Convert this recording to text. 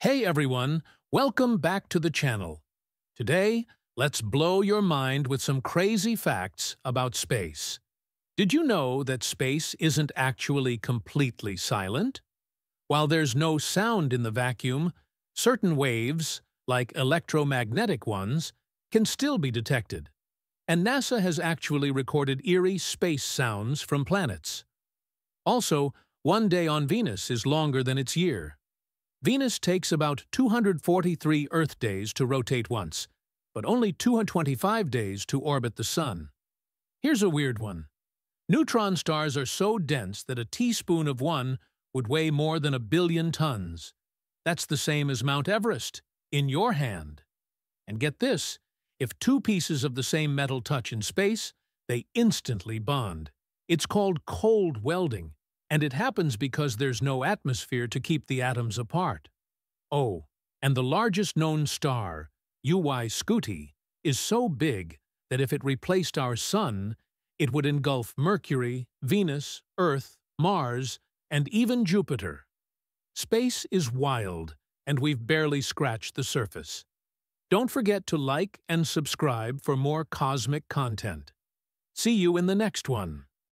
Hey everyone, welcome back to the channel. Today, let's blow your mind with some crazy facts about space. Did you know that space isn't actually completely silent? While there's no sound in the vacuum, certain waves, like electromagnetic ones, can still be detected. And NASA has actually recorded eerie space sounds from planets. Also, one day on Venus is longer than its year. Venus takes about 243 Earth days to rotate once, but only 225 days to orbit the Sun. Here's a weird one. Neutron stars are so dense that a teaspoon of one would weigh more than a billion tons. That's the same as Mount Everest, in your hand. And get this, if two pieces of the same metal touch in space, they instantly bond. It's called cold welding, and it happens because there's no atmosphere to keep the atoms apart. Oh, and the largest known star, UY Scuti, is so big that if it replaced our Sun, it would engulf Mercury, Venus, Earth, Mars, and even Jupiter. Space is wild, and we've barely scratched the surface. Don't forget to like and subscribe for more cosmic content. See you in the next one.